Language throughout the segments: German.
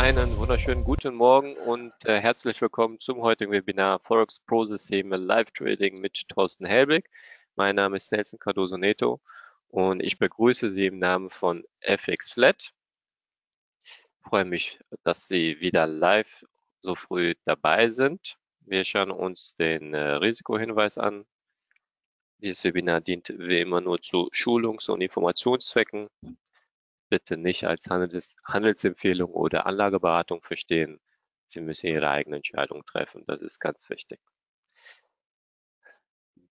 Einen wunderschönen guten Morgen und äh, herzlich willkommen zum heutigen Webinar Forex Pro Systeme Live Trading mit Thorsten Helbig. Mein Name ist Nelson Cardoso Neto und ich begrüße Sie im Namen von FX Flat. Ich freue mich, dass Sie wieder live so früh dabei sind. Wir schauen uns den äh, Risikohinweis an. Dieses Webinar dient wie immer nur zu Schulungs- und Informationszwecken bitte nicht als Handels Handelsempfehlung oder Anlageberatung verstehen. Sie müssen Ihre eigene Entscheidung treffen. Das ist ganz wichtig.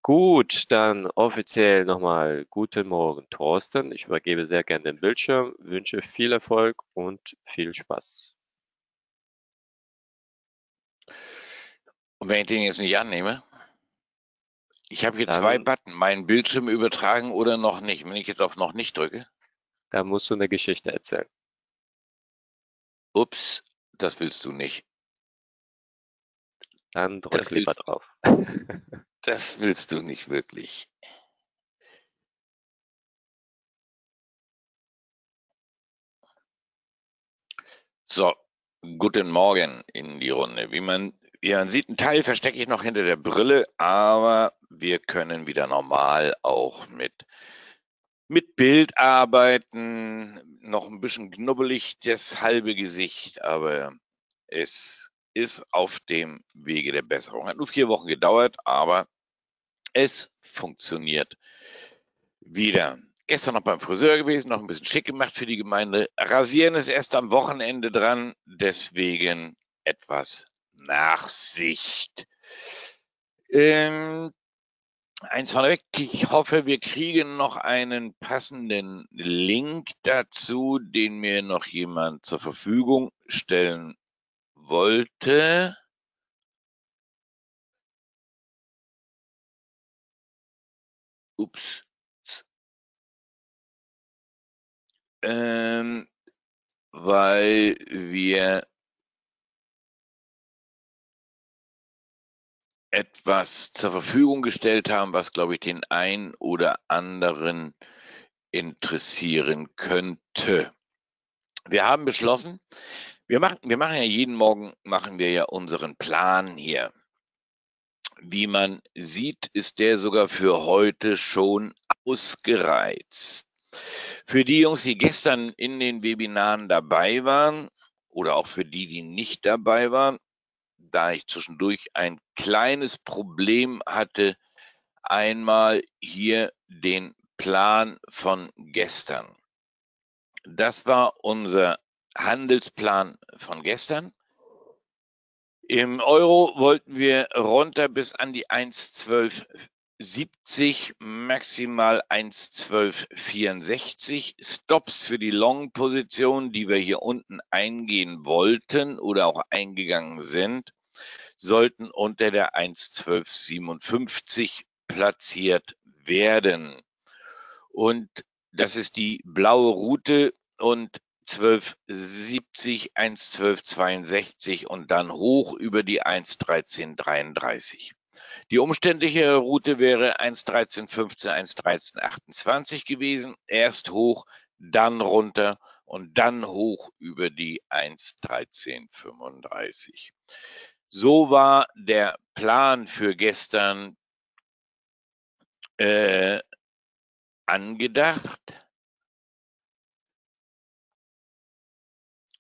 Gut, dann offiziell nochmal guten Morgen, Thorsten. Ich übergebe sehr gerne den Bildschirm, wünsche viel Erfolg und viel Spaß. Und wenn ich den jetzt nicht annehme? Ich habe hier dann, zwei Button, meinen Bildschirm übertragen oder noch nicht. Wenn ich jetzt auf noch nicht drücke? Da musst du eine Geschichte erzählen. Ups, das willst du nicht. Dann drück das lieber drauf. das willst du nicht wirklich. So, guten Morgen in die Runde. Wie man, wie man sieht, einen Teil verstecke ich noch hinter der Brille, aber wir können wieder normal auch mit mit Bild arbeiten, noch ein bisschen knubbelig das halbe Gesicht, aber es ist auf dem Wege der Besserung. Hat nur vier Wochen gedauert, aber es funktioniert wieder. Gestern noch beim Friseur gewesen, noch ein bisschen schick gemacht für die Gemeinde. Rasieren ist erst am Wochenende dran, deswegen etwas Nachsicht. Ähm, Eins vorneweg, ich hoffe, wir kriegen noch einen passenden Link dazu, den mir noch jemand zur Verfügung stellen wollte. Ups. Ähm, weil wir etwas zur Verfügung gestellt haben, was, glaube ich, den einen oder anderen interessieren könnte. Wir haben beschlossen, wir machen, wir machen ja jeden Morgen, machen wir ja unseren Plan hier. Wie man sieht, ist der sogar für heute schon ausgereizt. Für die Jungs, die gestern in den Webinaren dabei waren oder auch für die, die nicht dabei waren, da ich zwischendurch ein kleines Problem hatte, einmal hier den Plan von gestern. Das war unser Handelsplan von gestern. Im Euro wollten wir runter bis an die 1,1270, maximal 1,1264. Stops für die Long-Position, die wir hier unten eingehen wollten oder auch eingegangen sind, sollten unter der 1.1257 platziert werden. Und das ist die blaue Route und 1270, 11262 und dann hoch über die 11333. Die umständliche Route wäre 11315, 11328 gewesen. Erst hoch, dann runter und dann hoch über die 11335. So war der Plan für gestern äh, angedacht.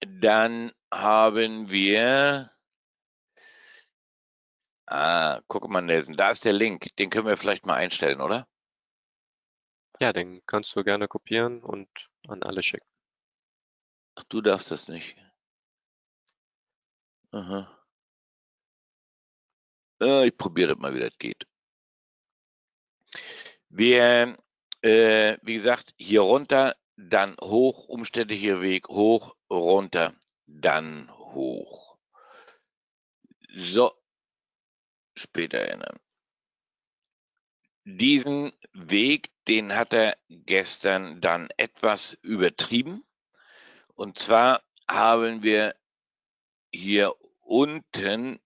Dann haben wir, ah, guck mal, Nelson, da ist der Link. Den können wir vielleicht mal einstellen, oder? Ja, den kannst du gerne kopieren und an alle schicken. Ach, du darfst das nicht. Aha. Äh, ich probiere mal, wie das geht. Wir, äh, wie gesagt, hier runter, dann hoch, umständlicher Weg, hoch, runter, dann hoch. So, später erinnern. Diesen Weg, den hat er gestern dann etwas übertrieben. Und zwar haben wir hier unten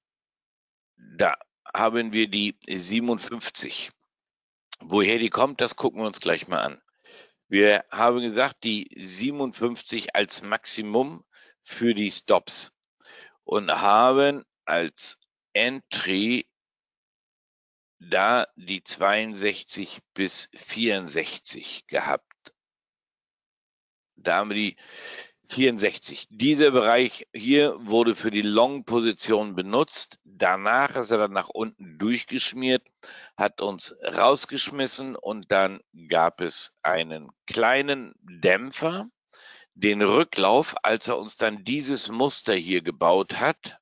da haben wir die 57. Woher die kommt, das gucken wir uns gleich mal an. Wir haben gesagt, die 57 als Maximum für die Stops und haben als Entry da die 62 bis 64 gehabt. Da haben wir die 64. Dieser Bereich hier wurde für die Long-Position benutzt. Danach ist er dann nach unten durchgeschmiert, hat uns rausgeschmissen und dann gab es einen kleinen Dämpfer, den Rücklauf, als er uns dann dieses Muster hier gebaut hat.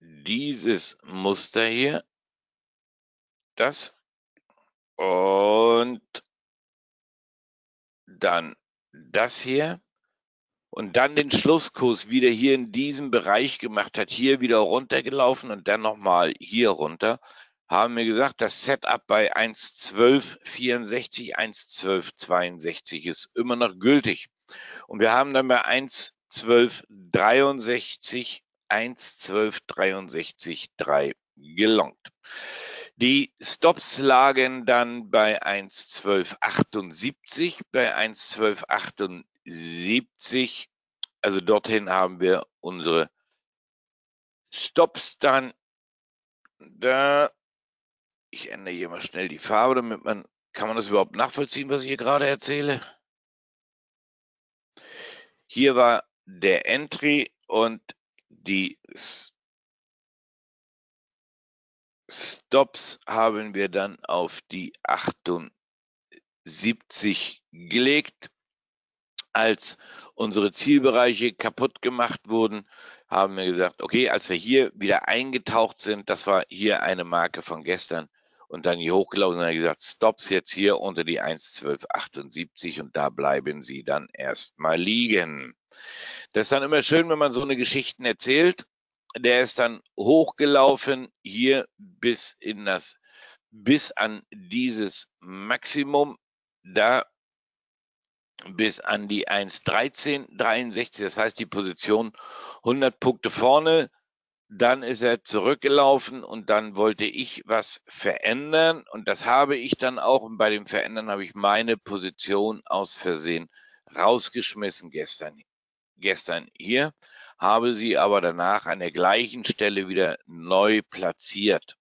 Dieses Muster hier, das und dann das hier und dann den Schlusskurs wieder hier in diesem Bereich gemacht hat, hier wieder runtergelaufen und dann nochmal hier runter, haben wir gesagt, das Setup bei 1.12.64, 1.12.62 ist immer noch gültig. Und wir haben dann bei 1.12.63, 1.12.63 gelongt. Die Stops lagen dann bei 1,1278, bei 1,1278. Also dorthin haben wir unsere Stops dann da. Ich ändere hier mal schnell die Farbe, damit man, kann man das überhaupt nachvollziehen, was ich hier gerade erzähle? Hier war der Entry und die Stops haben wir dann auf die 78 gelegt. Als unsere Zielbereiche kaputt gemacht wurden, haben wir gesagt, okay, als wir hier wieder eingetaucht sind, das war hier eine Marke von gestern und dann hier hochgelaufen und haben gesagt, Stops jetzt hier unter die 1,1278 und da bleiben sie dann erstmal liegen. Das ist dann immer schön, wenn man so eine Geschichten erzählt der ist dann hochgelaufen hier bis in das, bis an dieses Maximum, da bis an die 1,1363, das heißt die Position 100 Punkte vorne. Dann ist er zurückgelaufen und dann wollte ich was verändern und das habe ich dann auch und bei dem Verändern habe ich meine Position aus Versehen rausgeschmissen gestern, gestern hier habe sie aber danach an der gleichen Stelle wieder neu platziert.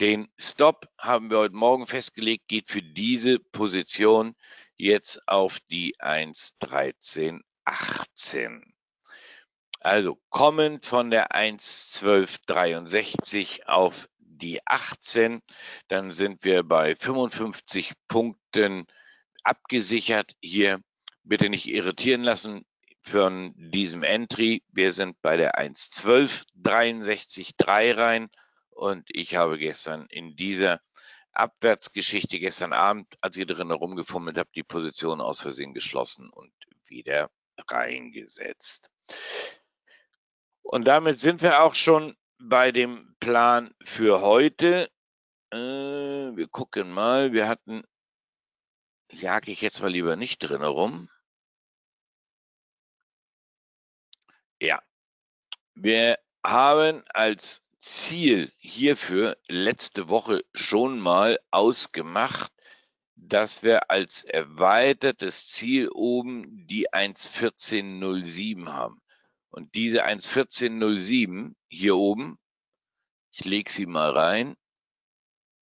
Den Stop haben wir heute Morgen festgelegt, geht für diese Position jetzt auf die 1.13.18. Also kommend von der 1.12.63 auf die 18, dann sind wir bei 55 Punkten abgesichert. Hier bitte nicht irritieren lassen von diesem Entry. Wir sind bei der 1.12, 63,3 rein und ich habe gestern in dieser Abwärtsgeschichte gestern Abend, als ich drin herumgefummelt habe, die Position aus Versehen geschlossen und wieder reingesetzt. Und damit sind wir auch schon bei dem Plan für heute. Äh, wir gucken mal, wir hatten, jag ich jetzt mal lieber nicht drin herum. Ja, wir haben als Ziel hierfür letzte Woche schon mal ausgemacht, dass wir als erweitertes Ziel oben die 1.1407 haben. Und diese 1.1407 hier oben, ich lege sie mal rein,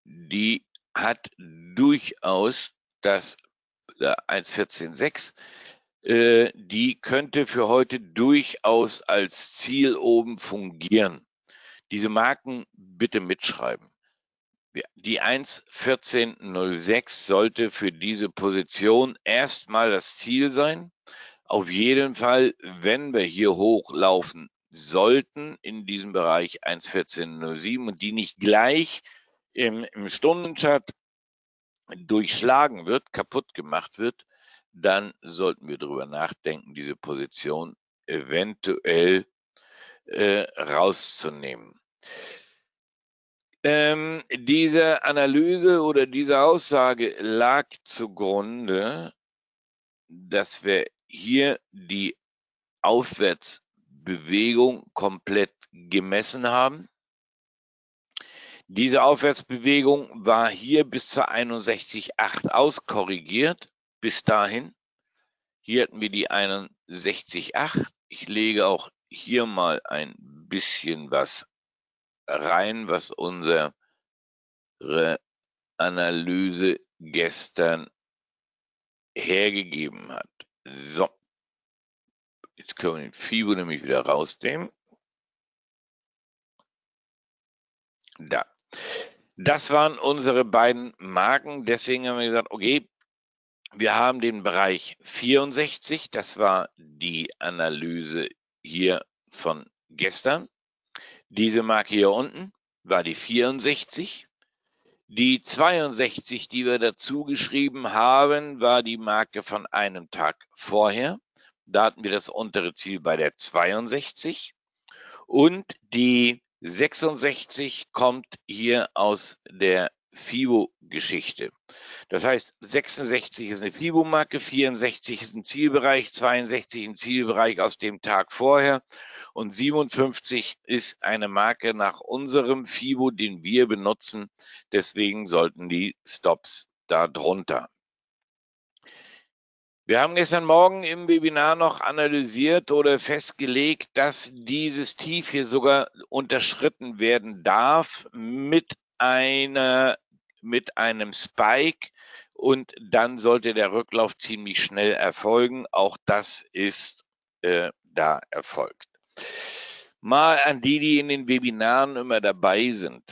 die hat durchaus das 1.14.6 äh, die könnte für heute durchaus als Ziel oben fungieren. Diese Marken bitte mitschreiben. Die 1.14.06 sollte für diese Position erstmal das Ziel sein. Auf jeden Fall, wenn wir hier hochlaufen sollten in diesem Bereich 1.14.07 und die nicht gleich im, im Stundenchart durchschlagen wird, kaputt gemacht wird, dann sollten wir darüber nachdenken, diese Position eventuell äh, rauszunehmen. Ähm, diese Analyse oder diese Aussage lag zugrunde, dass wir hier die Aufwärtsbewegung komplett gemessen haben. Diese Aufwärtsbewegung war hier bis zur 61,8 auskorrigiert bis dahin. Hier hatten wir die 61,8. Ich lege auch hier mal ein bisschen was rein, was unsere Analyse gestern hergegeben hat. So. Jetzt können wir den FIBO nämlich wieder rausnehmen. Da. Das waren unsere beiden Marken. Deswegen haben wir gesagt, okay, wir haben den Bereich 64. Das war die Analyse hier von gestern. Diese Marke hier unten war die 64. Die 62, die wir dazu geschrieben haben, war die Marke von einem Tag vorher. Da hatten wir das untere Ziel bei der 62. Und die 66 kommt hier aus der FIBO-Geschichte. Das heißt, 66 ist eine FIBO-Marke, 64 ist ein Zielbereich, 62 ein Zielbereich aus dem Tag vorher und 57 ist eine Marke nach unserem FIBO, den wir benutzen. Deswegen sollten die Stops da drunter. Wir haben gestern Morgen im Webinar noch analysiert oder festgelegt, dass dieses Tief hier sogar unterschritten werden darf mit einer, mit einem Spike und dann sollte der Rücklauf ziemlich schnell erfolgen. Auch das ist äh, da erfolgt. Mal an die, die in den Webinaren immer dabei sind.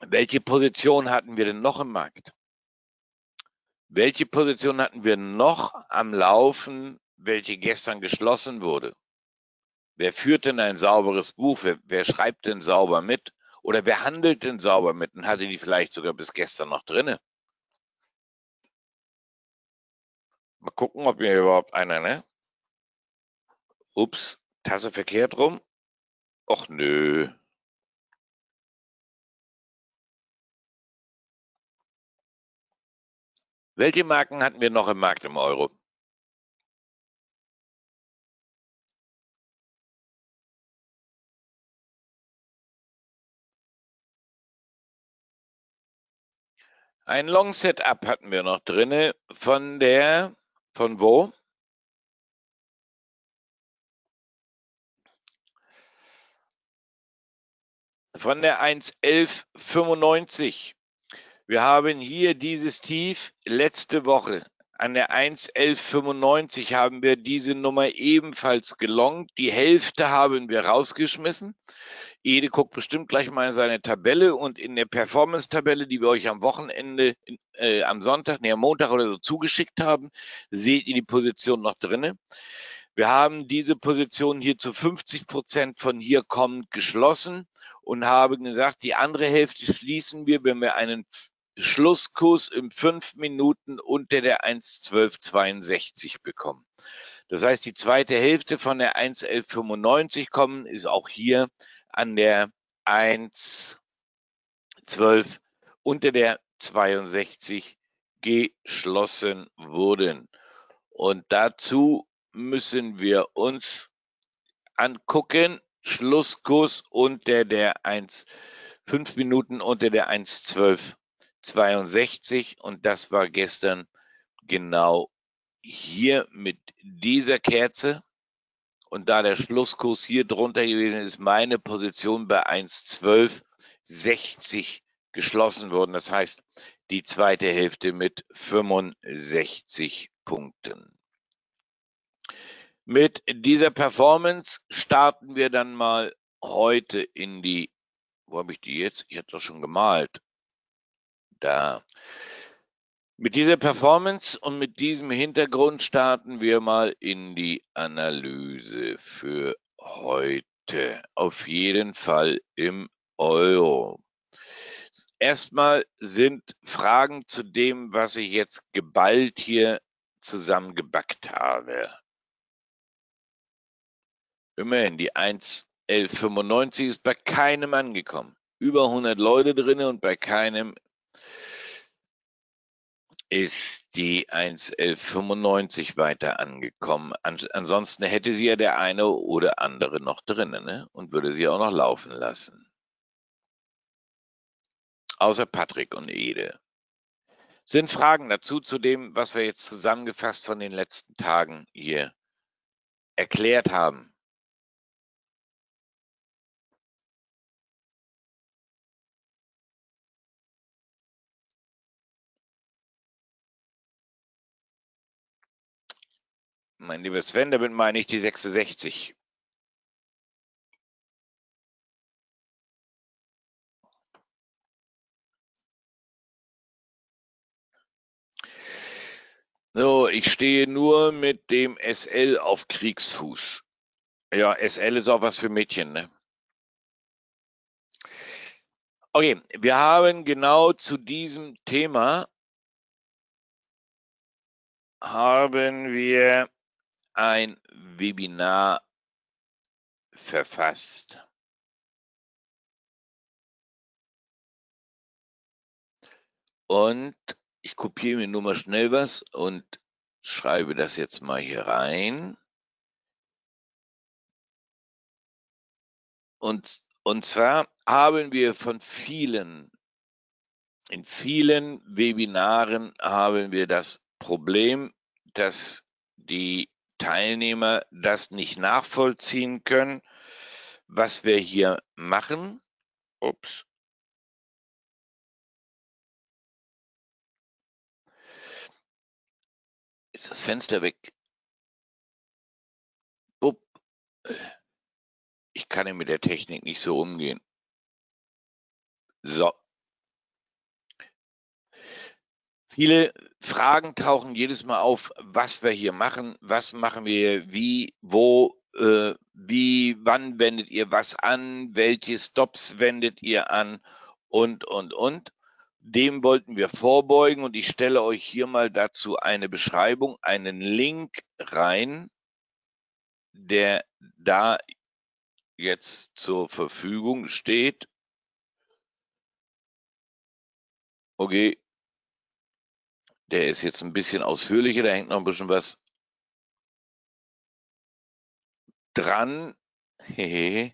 Welche Position hatten wir denn noch im Markt? Welche Position hatten wir noch am Laufen, welche gestern geschlossen wurde? Wer führt denn ein sauberes Buch? Wer, wer, schreibt denn sauber mit? Oder wer handelt denn sauber mit und hatte die vielleicht sogar bis gestern noch drinne? Mal gucken, ob mir überhaupt einer, ne? Ups, Tasse verkehrt rum. Och nö. Welche Marken hatten wir noch im Markt im Euro? Ein Long Setup hatten wir noch drinne von der, von wo? Von der 1.1195. Wir haben hier dieses Tief letzte Woche. An der 1.1195 haben wir diese Nummer ebenfalls gelongt. Die Hälfte haben wir rausgeschmissen. Ede guckt bestimmt gleich mal in seine Tabelle und in der Performance-Tabelle, die wir euch am Wochenende, äh, am Sonntag, nee, am Montag oder so zugeschickt haben, seht ihr die Position noch drinne. Wir haben diese Position hier zu 50 Prozent von hier kommend geschlossen und haben gesagt, die andere Hälfte schließen wir, wenn wir einen Schlusskurs in fünf Minuten unter der 1,1262 bekommen. Das heißt, die zweite Hälfte von der 1,1195 kommen, ist auch hier an der 1,12 unter der 62 geschlossen wurden. Und dazu müssen wir uns angucken, Schlusskurs unter der 1, 5 Minuten unter der 1,12 62 und das war gestern genau hier mit dieser Kerze. Und da der Schlusskurs hier drunter gewesen ist, meine Position bei 1,1260 geschlossen worden. Das heißt, die zweite Hälfte mit 65 Punkten. Mit dieser Performance starten wir dann mal heute in die, wo habe ich die jetzt? Ich hatte doch schon gemalt da. Mit dieser Performance und mit diesem Hintergrund starten wir mal in die Analyse für heute. Auf jeden Fall im Euro. Erstmal sind Fragen zu dem, was ich jetzt geballt hier zusammengebackt habe. Immerhin, die 1.1195 ist bei keinem angekommen. Über 100 Leute drin und bei keinem ist die 1.1195 weiter angekommen. An, ansonsten hätte sie ja der eine oder andere noch drinnen ne? und würde sie auch noch laufen lassen. Außer Patrick und Ede. Sind Fragen dazu, zu dem, was wir jetzt zusammengefasst von den letzten Tagen hier erklärt haben? Mein lieber Sven, damit meine ich die 66. So, ich stehe nur mit dem SL auf Kriegsfuß. Ja, SL ist auch was für Mädchen, ne? Okay, wir haben genau zu diesem Thema haben wir ein Webinar verfasst. Und ich kopiere mir nur mal schnell was und schreibe das jetzt mal hier rein. Und, und zwar haben wir von vielen, in vielen Webinaren haben wir das Problem, dass die Teilnehmer das nicht nachvollziehen können, was wir hier machen. Ups. Ist das Fenster weg? Upp. Ich kann mit der Technik nicht so umgehen. So. Viele Fragen tauchen jedes Mal auf, was wir hier machen, was machen wir, wie, wo, äh, wie, wann wendet ihr was an, welche Stops wendet ihr an und, und, und. Dem wollten wir vorbeugen und ich stelle euch hier mal dazu eine Beschreibung, einen Link rein, der da jetzt zur Verfügung steht. Okay, der ist jetzt ein bisschen ausführlicher, da hängt noch ein bisschen was dran.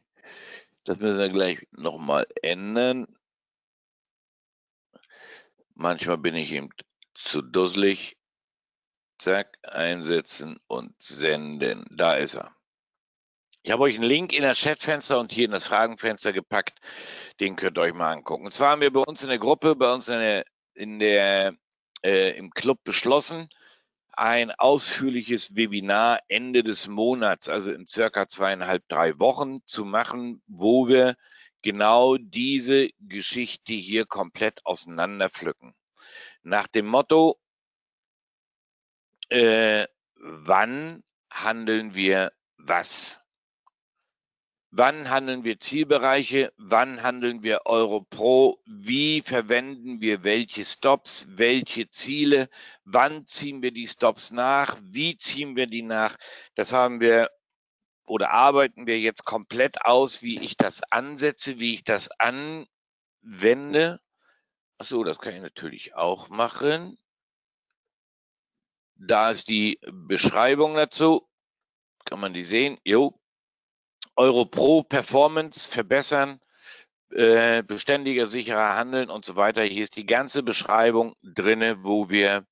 Das müssen wir gleich nochmal ändern. Manchmal bin ich eben zu dusselig. Zack, einsetzen und senden. Da ist er. Ich habe euch einen Link in das Chatfenster und hier in das Fragenfenster gepackt. Den könnt ihr euch mal angucken. Und zwar haben wir bei uns in der Gruppe, bei uns in der, in der äh, im Club beschlossen, ein ausführliches Webinar Ende des Monats, also in circa zweieinhalb, drei Wochen zu machen, wo wir genau diese Geschichte hier komplett auseinanderpflücken. Nach dem Motto, äh, wann handeln wir was? Wann handeln wir Zielbereiche? Wann handeln wir Euro Pro? Wie verwenden wir welche Stops? Welche Ziele? Wann ziehen wir die Stops nach? Wie ziehen wir die nach? Das haben wir oder arbeiten wir jetzt komplett aus, wie ich das ansetze, wie ich das anwende. Ach so, das kann ich natürlich auch machen. Da ist die Beschreibung dazu. Kann man die sehen? Jo, Euro Pro Performance verbessern, äh, beständiger, sicherer handeln und so weiter. Hier ist die ganze Beschreibung drinne, wo wir,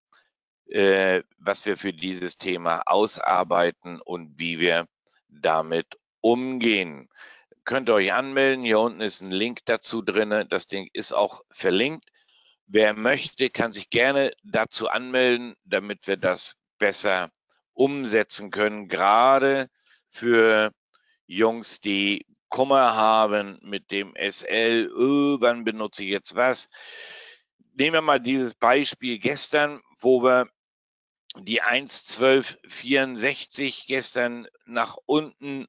äh, was wir für dieses Thema ausarbeiten und wie wir damit umgehen. Könnt ihr euch anmelden. Hier unten ist ein Link dazu drinne. Das Ding ist auch verlinkt. Wer möchte, kann sich gerne dazu anmelden, damit wir das besser umsetzen können. Gerade für Jungs, die Kummer haben mit dem SL, oh, wann benutze ich jetzt was? Nehmen wir mal dieses Beispiel gestern, wo wir die 1.1264 gestern nach unten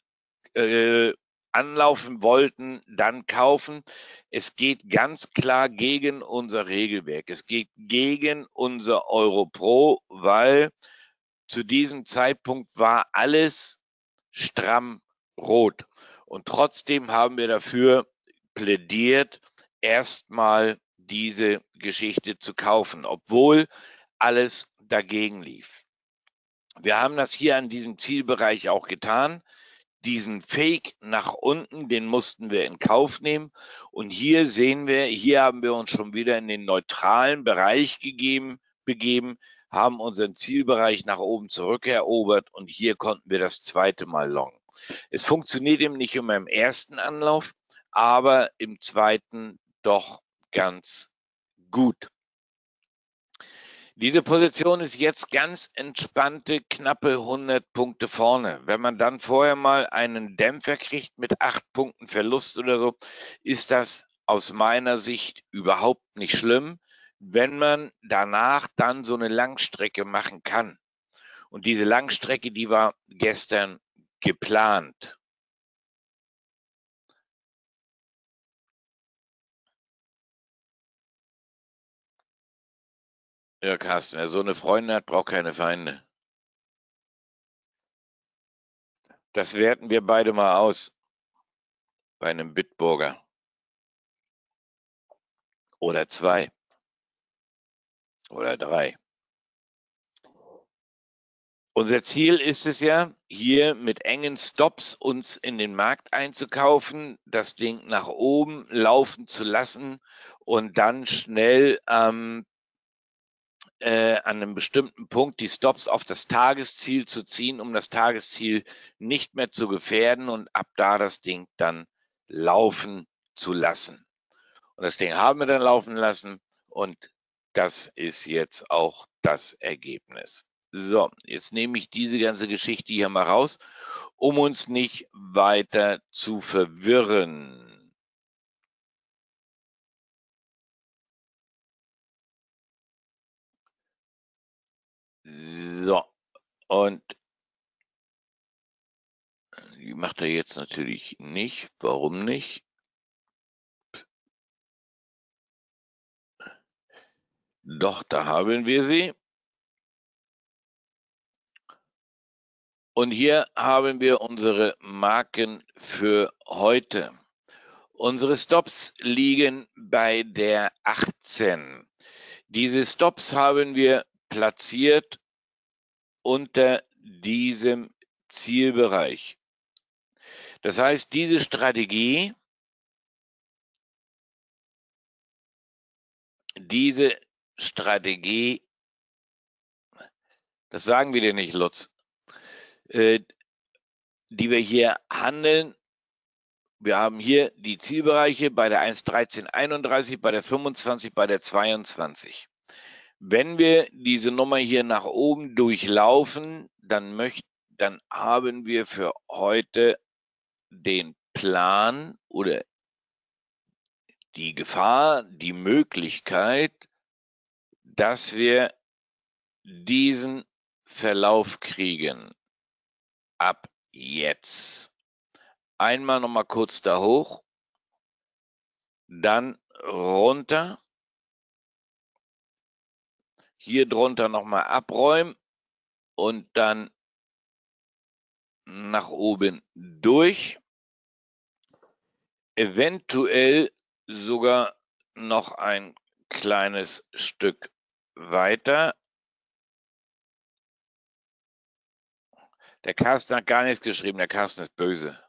äh, anlaufen wollten, dann kaufen. Es geht ganz klar gegen unser Regelwerk. Es geht gegen unser Europro, weil zu diesem Zeitpunkt war alles stramm rot. Und trotzdem haben wir dafür plädiert, erstmal diese Geschichte zu kaufen, obwohl alles dagegen lief. Wir haben das hier an diesem Zielbereich auch getan. diesen Fake nach unten, den mussten wir in Kauf nehmen. Und hier sehen wir, hier haben wir uns schon wieder in den neutralen Bereich gegeben, begeben, haben unseren Zielbereich nach oben zurückerobert und hier konnten wir das zweite Mal longen. Es funktioniert eben nicht immer im ersten Anlauf, aber im zweiten doch ganz gut. Diese Position ist jetzt ganz entspannte, knappe 100 Punkte vorne. Wenn man dann vorher mal einen Dämpfer kriegt mit acht Punkten Verlust oder so, ist das aus meiner Sicht überhaupt nicht schlimm, wenn man danach dann so eine Langstrecke machen kann. Und diese Langstrecke, die war gestern geplant. Ja, Carsten, wer so eine Freundin hat, braucht keine Feinde. Das werten wir beide mal aus. Bei einem Bitburger. Oder zwei. Oder drei. Unser Ziel ist es ja, hier mit engen Stops uns in den Markt einzukaufen, das Ding nach oben laufen zu lassen und dann schnell ähm, äh, an einem bestimmten Punkt die Stops auf das Tagesziel zu ziehen, um das Tagesziel nicht mehr zu gefährden und ab da das Ding dann laufen zu lassen. Und das Ding haben wir dann laufen lassen und das ist jetzt auch das Ergebnis. So, jetzt nehme ich diese ganze Geschichte hier mal raus, um uns nicht weiter zu verwirren. So, und die macht er jetzt natürlich nicht. Warum nicht? Doch, da haben wir sie. Und hier haben wir unsere Marken für heute. Unsere Stops liegen bei der 18. Diese Stops haben wir platziert unter diesem Zielbereich. Das heißt, diese Strategie, diese Strategie, das sagen wir dir nicht, Lutz, die wir hier handeln. Wir haben hier die Zielbereiche bei der 1.1331, bei der 25, bei der 22. Wenn wir diese Nummer hier nach oben durchlaufen, dann, möcht, dann haben wir für heute den Plan oder die Gefahr, die Möglichkeit, dass wir diesen Verlauf kriegen. Ab jetzt. Einmal noch mal kurz da hoch, dann runter hier drunter nochmal abräumen und dann nach oben durch. Eventuell sogar noch ein kleines Stück weiter. Der Carsten hat gar nichts geschrieben, der Carsten ist böse.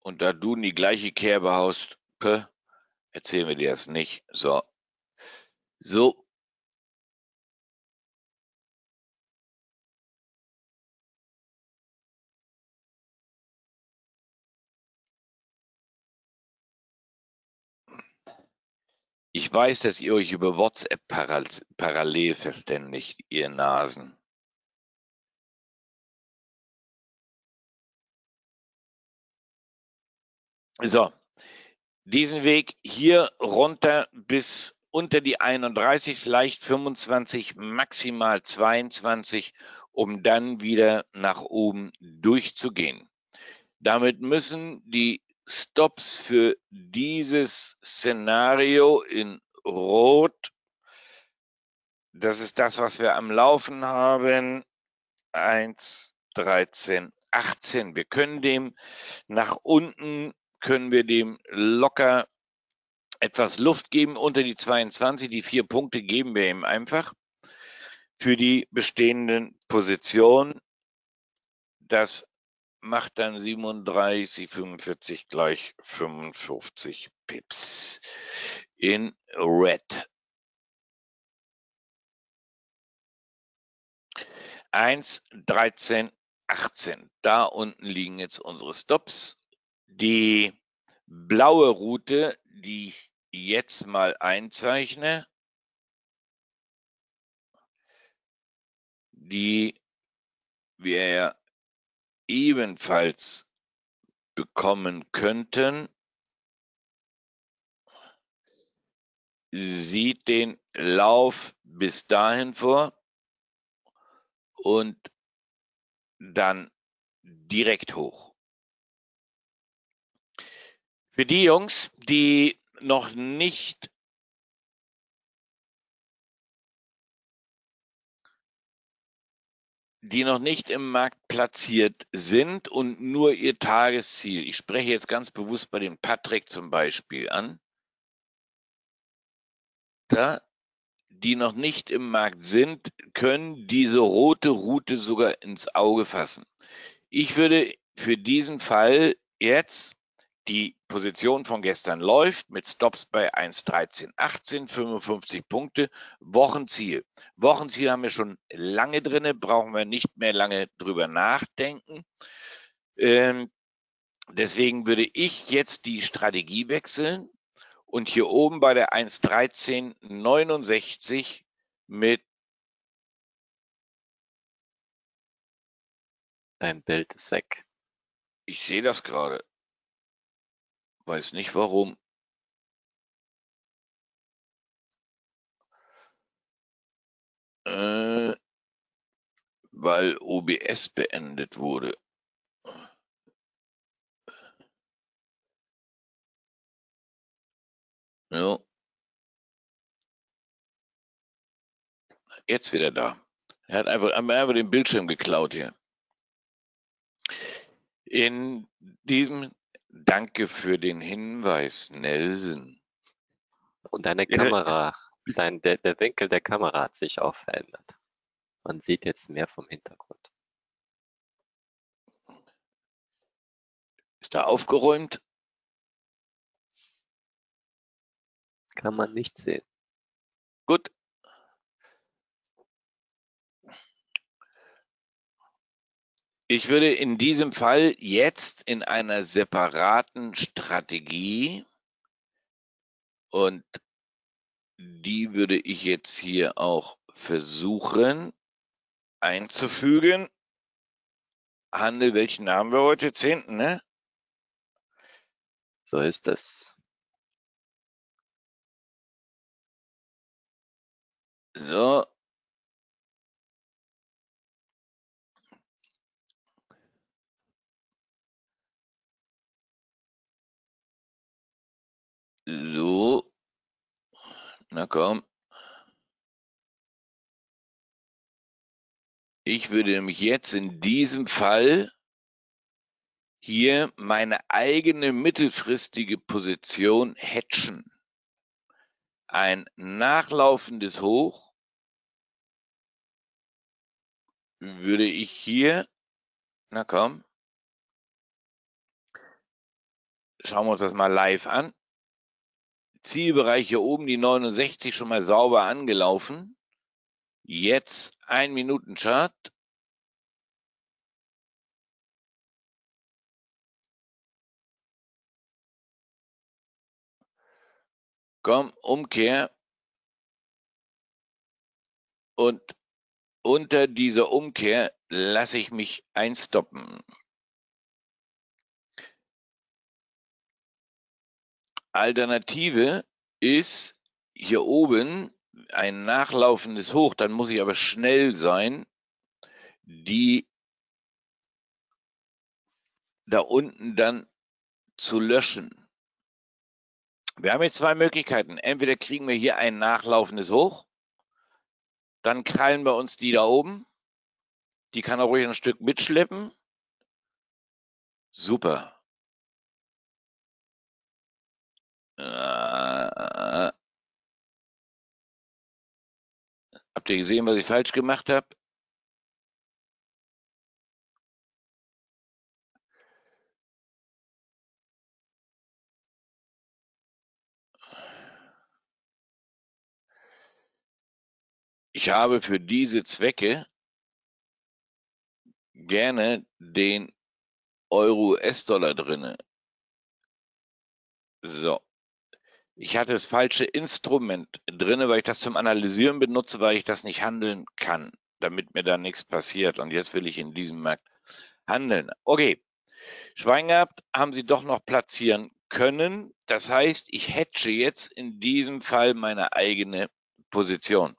Und da du die gleiche Kerbe haust, erzählen wir dir das nicht. So. So. Ich weiß, dass ihr euch über WhatsApp parallel verständigt, ihr Nasen. So, diesen Weg hier runter bis unter die 31, vielleicht 25, maximal 22, um dann wieder nach oben durchzugehen. Damit müssen die Stops für dieses Szenario in Rot, das ist das, was wir am Laufen haben, 1, 13, 18. Wir können dem nach unten können wir dem locker etwas Luft geben unter die 22. Die vier Punkte geben wir ihm einfach für die bestehenden Positionen. Das macht dann 37, 45 gleich 55 Pips in Red. 1, 13, 18. Da unten liegen jetzt unsere Stops. Die blaue Route, die ich jetzt mal einzeichne, die wir ebenfalls bekommen könnten, sieht den Lauf bis dahin vor und dann direkt hoch. Für die Jungs, die noch nicht die noch nicht im Markt platziert sind und nur ihr Tagesziel. Ich spreche jetzt ganz bewusst bei dem Patrick zum Beispiel an. Da, die noch nicht im Markt sind, können diese rote Route sogar ins Auge fassen. Ich würde für diesen Fall jetzt die Position von gestern läuft mit Stops bei 1,1318, 55 Punkte. Wochenziel. Wochenziel haben wir schon lange drinne, brauchen wir nicht mehr lange drüber nachdenken. Ähm, deswegen würde ich jetzt die Strategie wechseln und hier oben bei der 1,1369 mit Dein Bild ist weg. Ich sehe das gerade. Weiß nicht warum. Äh, weil OBS beendet wurde. Ja. Jetzt wieder da. Er hat einfach, einfach den Bildschirm geklaut hier. In diesem Danke für den Hinweis, Nelson. Und deine Kamera, dein, der, der Winkel der Kamera hat sich auch verändert. Man sieht jetzt mehr vom Hintergrund. Ist da aufgeräumt? Kann man nicht sehen. Gut. Ich würde in diesem Fall jetzt in einer separaten Strategie und die würde ich jetzt hier auch versuchen einzufügen. Handel, welchen haben wir heute? Zehnten, ne? So ist es. So, So. Na komm. Ich würde nämlich jetzt in diesem Fall hier meine eigene mittelfristige Position hatchen. Ein nachlaufendes Hoch würde ich hier, na komm, schauen wir uns das mal live an. Zielbereich hier oben, die 69 schon mal sauber angelaufen. Jetzt ein Minuten Chart. Komm, Umkehr. Und unter dieser Umkehr lasse ich mich einstoppen. Alternative ist hier oben ein nachlaufendes Hoch, dann muss ich aber schnell sein, die da unten dann zu löschen. Wir haben jetzt zwei Möglichkeiten. Entweder kriegen wir hier ein nachlaufendes Hoch, dann krallen wir uns die da oben. Die kann auch ruhig ein Stück mitschleppen. Super. Äh, habt ihr gesehen, was ich falsch gemacht habe? Ich habe für diese Zwecke gerne den Euro-US-Dollar drinne. So. Ich hatte das falsche Instrument drinne, weil ich das zum Analysieren benutze, weil ich das nicht handeln kann, damit mir da nichts passiert. Und jetzt will ich in diesem Markt handeln. Okay. Schwein gehabt, haben sie doch noch platzieren können. Das heißt, ich hedge jetzt in diesem Fall meine eigene Position.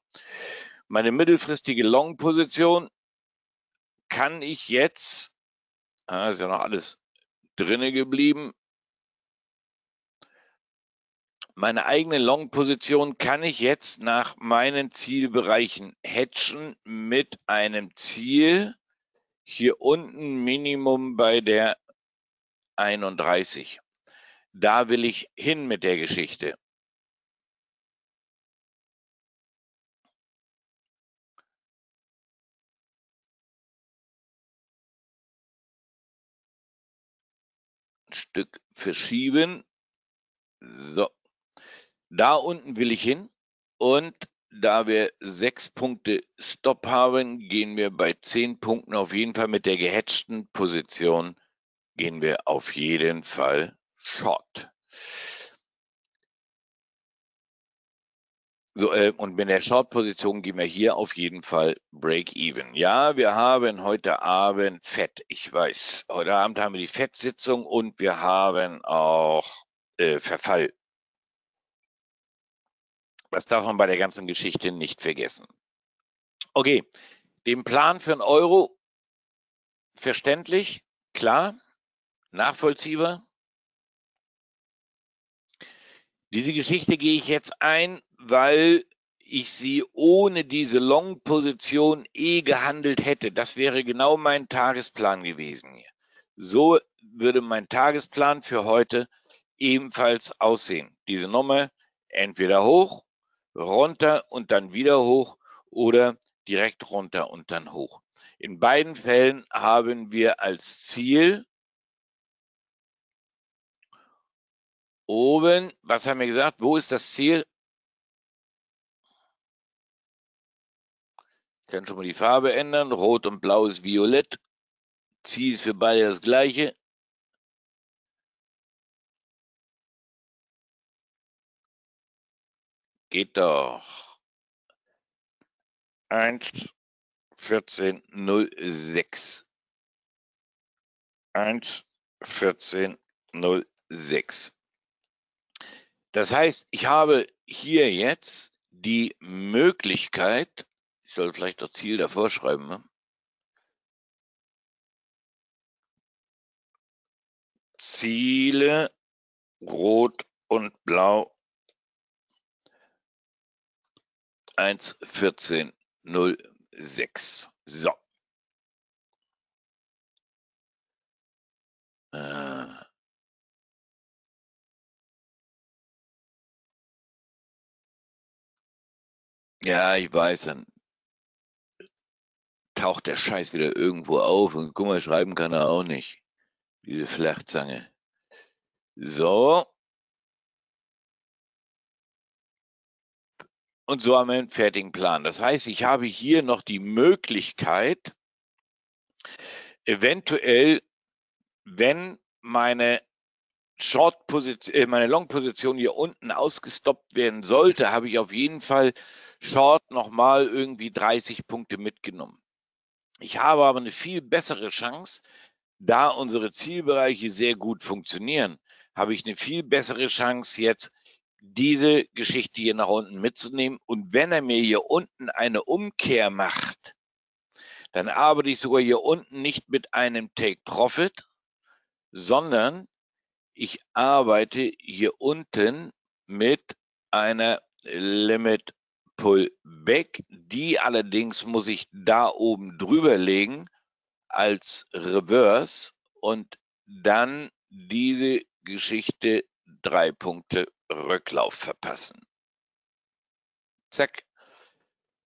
Meine mittelfristige Long-Position kann ich jetzt, ah, ist ja noch alles drinne geblieben, meine eigene Long-Position kann ich jetzt nach meinen Zielbereichen hatchen mit einem Ziel hier unten Minimum bei der 31. Da will ich hin mit der Geschichte. Stück verschieben. So. Da unten will ich hin. Und da wir sechs Punkte Stop haben, gehen wir bei zehn Punkten auf jeden Fall mit der gehatchten Position, gehen wir auf jeden Fall Short. So, äh, und mit der Short-Position gehen wir hier auf jeden Fall Break-Even. Ja, wir haben heute Abend Fett. Ich weiß, heute Abend haben wir die Fettsitzung und wir haben auch äh, Verfall. Das darf man bei der ganzen Geschichte nicht vergessen. Okay, den Plan für einen Euro verständlich, klar, nachvollziehbar. Diese Geschichte gehe ich jetzt ein, weil ich sie ohne diese Long-Position eh gehandelt hätte. Das wäre genau mein Tagesplan gewesen. So würde mein Tagesplan für heute ebenfalls aussehen. Diese Nummer entweder hoch, runter und dann wieder hoch oder direkt runter und dann hoch. In beiden Fällen haben wir als Ziel Oben, was haben wir gesagt? Wo ist das Ziel? Ich kann schon mal die Farbe ändern. Rot und Blau ist Violett. Ziel ist für beide das gleiche. Geht doch. 1, 14, 0, 6. 1, 14, 0, 6. Das heißt, ich habe hier jetzt die Möglichkeit, ich soll vielleicht das Ziel davor schreiben, ne? Ziele Rot und Blau 1.14.06. So. Äh. Ja, ich weiß, dann taucht der Scheiß wieder irgendwo auf und guck mal, schreiben kann er auch nicht. Diese Flachzange. So. Und so haben wir einen fertigen Plan. Das heißt, ich habe hier noch die Möglichkeit, eventuell, wenn meine Short-Position, äh, meine Long-Position hier unten ausgestoppt werden sollte, habe ich auf jeden Fall Short nochmal irgendwie 30 Punkte mitgenommen. Ich habe aber eine viel bessere Chance, da unsere Zielbereiche sehr gut funktionieren, habe ich eine viel bessere Chance jetzt diese Geschichte hier nach unten mitzunehmen. Und wenn er mir hier unten eine Umkehr macht, dann arbeite ich sogar hier unten nicht mit einem Take Profit, sondern ich arbeite hier unten mit einer Limit Pullback. Die allerdings muss ich da oben drüber legen als Reverse und dann diese Geschichte drei Punkte Rücklauf verpassen. Zack.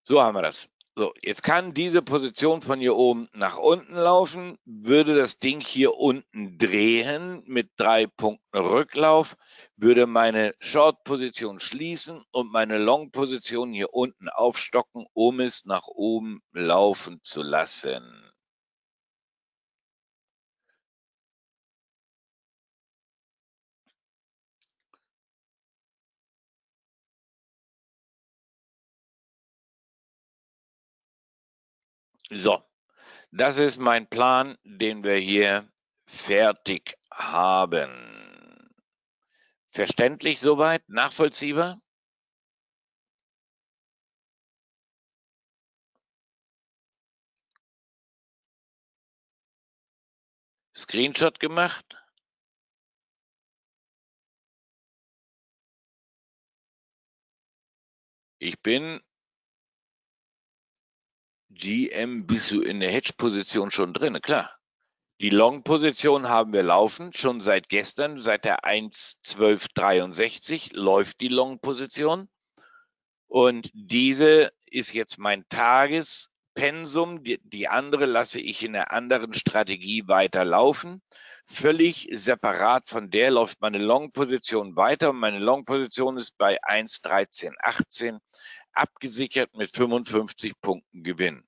So haben wir das. So, jetzt kann diese Position von hier oben nach unten laufen, würde das Ding hier unten drehen mit drei Punkten Rücklauf, würde meine Short-Position schließen und meine Long-Position hier unten aufstocken, um es nach oben laufen zu lassen. So, das ist mein Plan, den wir hier fertig haben. Verständlich soweit? Nachvollziehbar? Screenshot gemacht? Ich bin GM bist du in der Hedge-Position schon drin, klar. Die Long-Position haben wir laufen, schon seit gestern, seit der 1.1263 läuft die Long-Position. Und diese ist jetzt mein Tagespensum. Die, die andere lasse ich in der anderen Strategie weiter laufen. Völlig separat von der läuft meine Long-Position weiter. Und meine Long-Position ist bei 1.1318 abgesichert mit 55 Punkten Gewinn.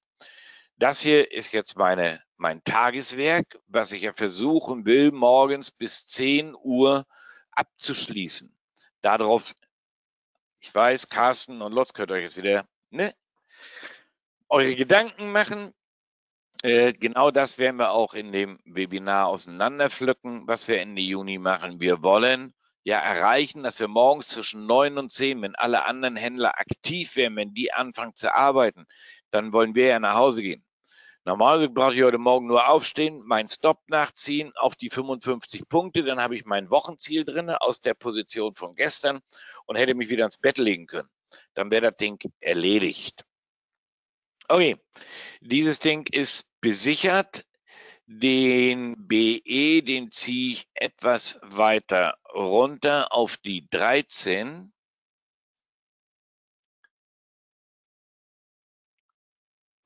Das hier ist jetzt meine, mein Tageswerk, was ich ja versuchen will, morgens bis 10 Uhr abzuschließen. Darauf, ich weiß, Carsten und Lotz könnt euch jetzt wieder ne, eure Gedanken machen. Äh, genau das werden wir auch in dem Webinar auseinanderpflücken, was wir Ende Juni machen. Wir wollen ja erreichen, dass wir morgens zwischen neun und zehn, wenn alle anderen Händler aktiv werden, wenn die anfangen zu arbeiten, dann wollen wir ja nach Hause gehen. Normalerweise brauche ich heute Morgen nur aufstehen, meinen Stop nachziehen auf die 55 Punkte, dann habe ich mein Wochenziel drin aus der Position von gestern und hätte mich wieder ins Bett legen können. Dann wäre das Ding erledigt. Okay, dieses Ding ist besichert. Den BE, den ziehe ich etwas weiter runter auf die 13.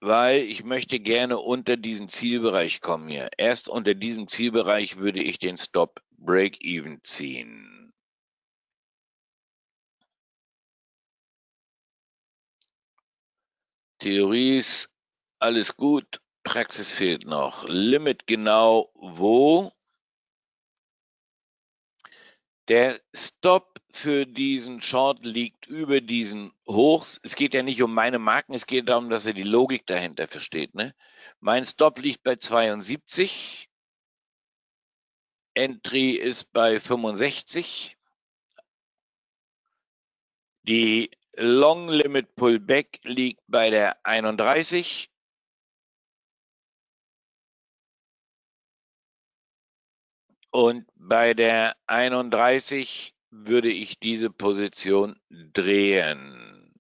Weil ich möchte gerne unter diesen Zielbereich kommen hier. Erst unter diesem Zielbereich würde ich den Stop Break-Even ziehen. Theorie ist alles gut. Praxis fehlt noch. Limit genau wo? Der Stop für diesen Short liegt über diesen Hochs. Es geht ja nicht um meine Marken, es geht darum, dass er die Logik dahinter versteht. Ne? Mein Stop liegt bei 72. Entry ist bei 65. Die Long Limit Pullback liegt bei der 31. Und bei der 31 würde ich diese Position drehen.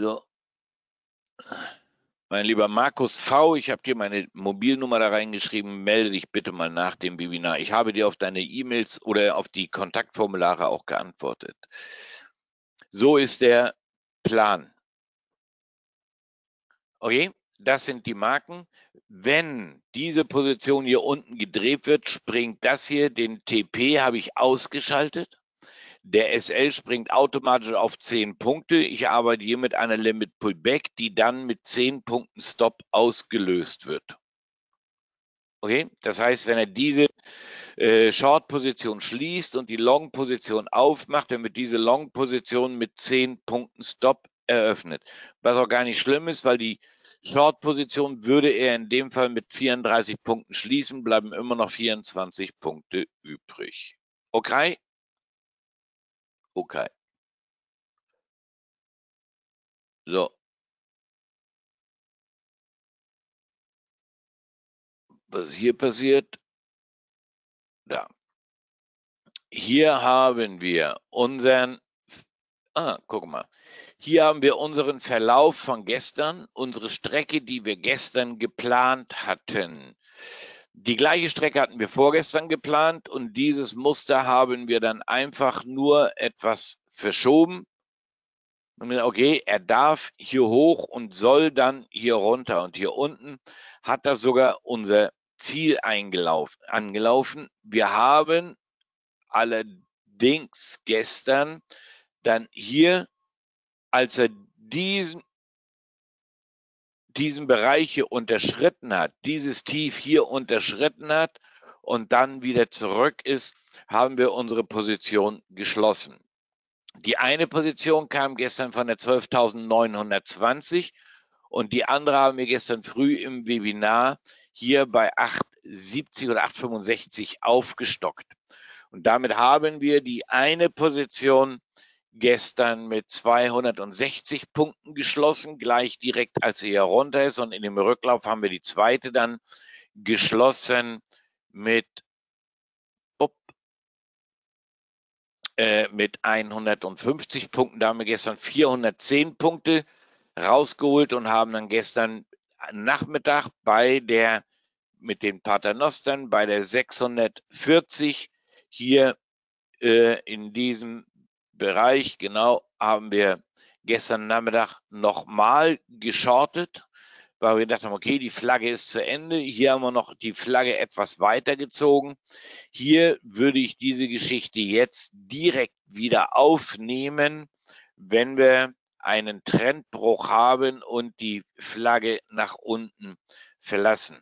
So. Mein lieber Markus V., ich habe dir meine Mobilnummer da reingeschrieben. Melde dich bitte mal nach dem Webinar. Ich habe dir auf deine E-Mails oder auf die Kontaktformulare auch geantwortet. So ist der Plan. Okay, das sind die Marken. Wenn diese Position hier unten gedreht wird, springt das hier, den TP habe ich ausgeschaltet. Der SL springt automatisch auf 10 Punkte. Ich arbeite hier mit einer Limit Pullback, die dann mit 10 Punkten Stop ausgelöst wird. Okay, das heißt, wenn er diese äh, Short-Position schließt und die Long-Position aufmacht, dann wird diese Long-Position mit 10 Punkten Stop eröffnet. Was auch gar nicht schlimm ist, weil die Short-Position würde er in dem Fall mit 34 Punkten schließen, bleiben immer noch 24 Punkte übrig. Okay, Okay. So. Was hier passiert? Da. Hier haben wir unseren, ah, guck mal. Hier haben wir unseren Verlauf von gestern, unsere Strecke, die wir gestern geplant hatten. Die gleiche Strecke hatten wir vorgestern geplant und dieses Muster haben wir dann einfach nur etwas verschoben. Okay, er darf hier hoch und soll dann hier runter. Und hier unten hat er sogar unser Ziel eingelaufen, angelaufen. Wir haben allerdings gestern dann hier, als er diesen diesen Bereich hier unterschritten hat, dieses Tief hier unterschritten hat und dann wieder zurück ist, haben wir unsere Position geschlossen. Die eine Position kam gestern von der 12.920 und die andere haben wir gestern früh im Webinar hier bei 870 oder 865 aufgestockt. Und damit haben wir die eine Position gestern mit 260 Punkten geschlossen, gleich direkt als er runter ist. Und in dem Rücklauf haben wir die zweite dann geschlossen mit, up, äh, mit 150 Punkten. Da haben wir gestern 410 Punkte rausgeholt und haben dann gestern Nachmittag bei der mit den Paternostern bei der 640 hier äh, in diesem Bereich, genau, haben wir gestern Nachmittag nochmal geschortet, weil wir dachten, okay, die Flagge ist zu Ende. Hier haben wir noch die Flagge etwas weiter gezogen. Hier würde ich diese Geschichte jetzt direkt wieder aufnehmen, wenn wir einen Trendbruch haben und die Flagge nach unten verlassen.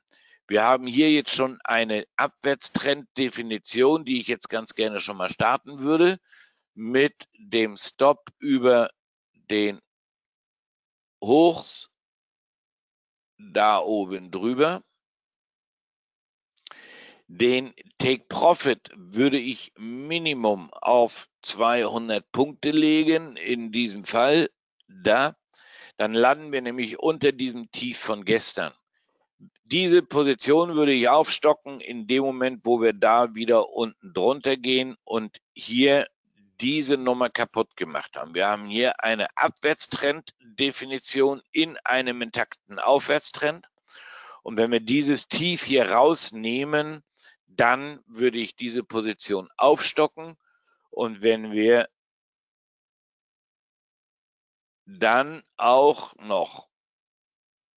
Wir haben hier jetzt schon eine Abwärtstrenddefinition, die ich jetzt ganz gerne schon mal starten würde mit dem Stop über den Hochs da oben drüber. Den Take Profit würde ich Minimum auf 200 Punkte legen, in diesem Fall da. Dann landen wir nämlich unter diesem Tief von gestern. Diese Position würde ich aufstocken in dem Moment, wo wir da wieder unten drunter gehen und hier diese Nummer kaputt gemacht haben. Wir haben hier eine Abwärtstrenddefinition in einem intakten Aufwärtstrend. Und wenn wir dieses Tief hier rausnehmen, dann würde ich diese Position aufstocken. Und wenn wir dann auch noch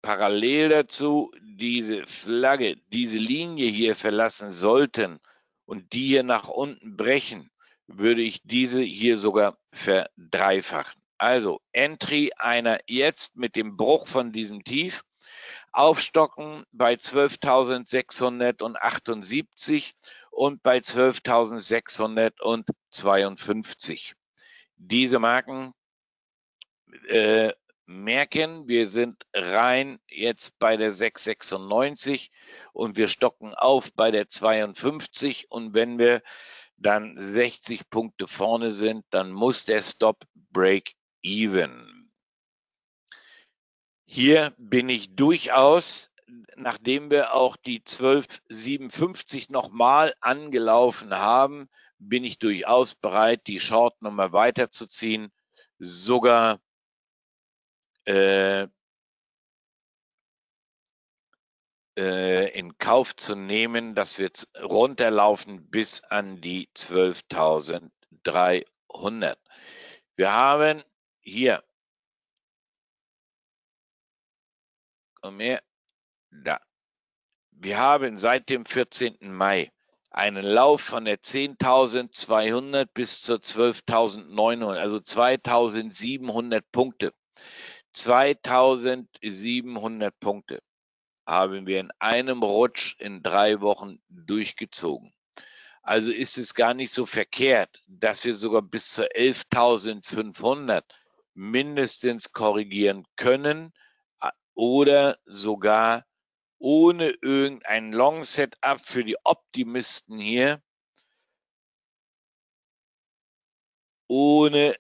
parallel dazu diese Flagge, diese Linie hier verlassen sollten und die hier nach unten brechen, würde ich diese hier sogar verdreifachen. Also Entry einer jetzt mit dem Bruch von diesem Tief aufstocken bei 12.678 und bei 12.652. Diese Marken äh, merken, wir sind rein jetzt bei der 696 und wir stocken auf bei der 52 und wenn wir dann 60 Punkte vorne sind, dann muss der Stop Break Even. Hier bin ich durchaus, nachdem wir auch die 1257 nochmal angelaufen haben, bin ich durchaus bereit, die Short nochmal weiterzuziehen, sogar äh, äh, in Kauf zu nehmen, dass wir runterlaufen bis an die 12.300. Wir haben hier, komm her, da. Wir haben seit dem 14. Mai einen Lauf von der 10.200 bis zur 12.900, also 2.700 Punkte. 2.700 Punkte haben wir in einem Rutsch in drei Wochen durchgezogen. Also ist es gar nicht so verkehrt, dass wir sogar bis zu 11.500 mindestens korrigieren können oder sogar ohne irgendein Long Setup für die Optimisten hier, ohne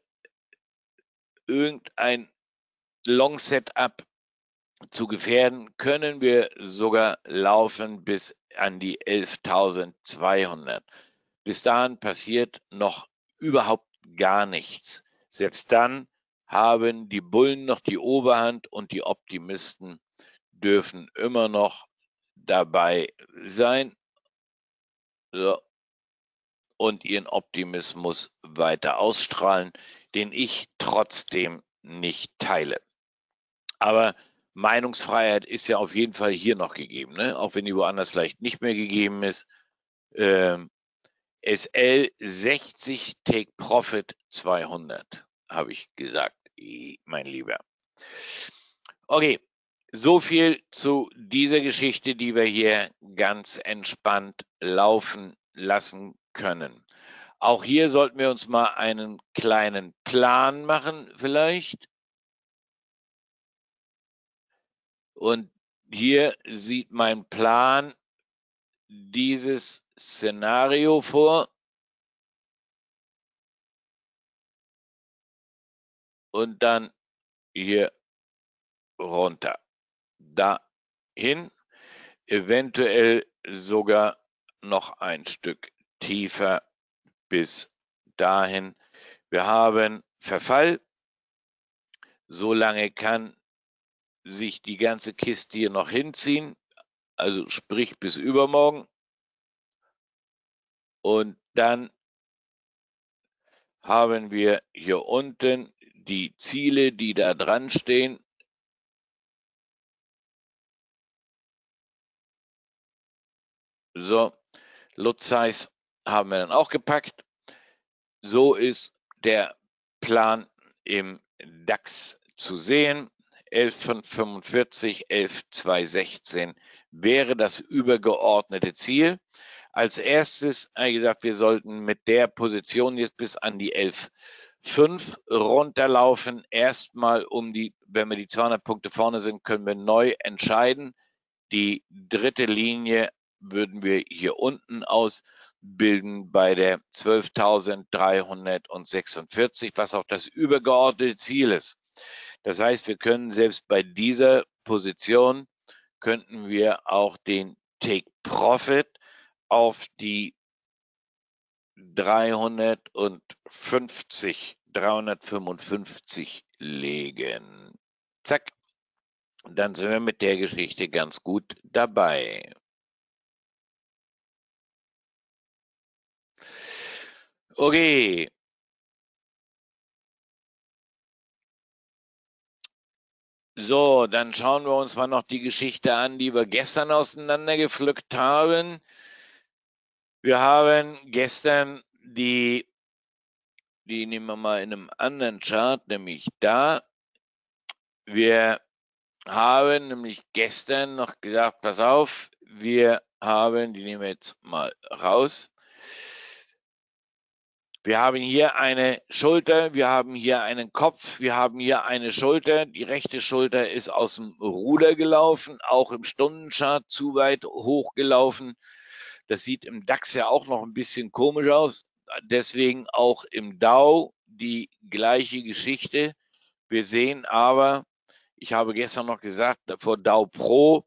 irgendein Long Setup zu gefährden, können wir sogar laufen bis an die 11.200. Bis dahin passiert noch überhaupt gar nichts. Selbst dann haben die Bullen noch die Oberhand und die Optimisten dürfen immer noch dabei sein so, und ihren Optimismus weiter ausstrahlen, den ich trotzdem nicht teile. Aber Meinungsfreiheit ist ja auf jeden Fall hier noch gegeben, ne? auch wenn die woanders vielleicht nicht mehr gegeben ist. Ähm, SL 60 Take Profit 200, habe ich gesagt, mein Lieber. Okay, so viel zu dieser Geschichte, die wir hier ganz entspannt laufen lassen können. Auch hier sollten wir uns mal einen kleinen Plan machen, vielleicht. Und hier sieht mein Plan dieses Szenario vor. Und dann hier runter. Dahin. Eventuell sogar noch ein Stück tiefer bis dahin. Wir haben Verfall. So lange kann sich die ganze Kiste hier noch hinziehen, also sprich bis übermorgen. Und dann haben wir hier unten die Ziele, die da dran stehen. So, Lot-Size haben wir dann auch gepackt. So ist der Plan im DAX zu sehen. 11,45, 11,216 wäre das übergeordnete Ziel. Als erstes, wie gesagt, wir sollten mit der Position jetzt bis an die 11,5 runterlaufen. Erstmal um die, wenn wir die 200 Punkte vorne sind, können wir neu entscheiden. Die dritte Linie würden wir hier unten ausbilden bei der 12.346, was auch das übergeordnete Ziel ist. Das heißt, wir können selbst bei dieser Position könnten wir auch den Take Profit auf die 350, 355 legen. Zack. Dann sind wir mit der Geschichte ganz gut dabei. Okay. So, dann schauen wir uns mal noch die Geschichte an, die wir gestern auseinandergepflückt haben. Wir haben gestern die, die nehmen wir mal in einem anderen Chart, nämlich da. Wir haben nämlich gestern noch gesagt, pass auf, wir haben, die nehmen wir jetzt mal raus. Wir haben hier eine Schulter, wir haben hier einen Kopf, wir haben hier eine Schulter. Die rechte Schulter ist aus dem Ruder gelaufen, auch im Stundenchart zu weit hochgelaufen. Das sieht im DAX ja auch noch ein bisschen komisch aus. Deswegen auch im DAO die gleiche Geschichte. Wir sehen aber, ich habe gestern noch gesagt, vor DAO Pro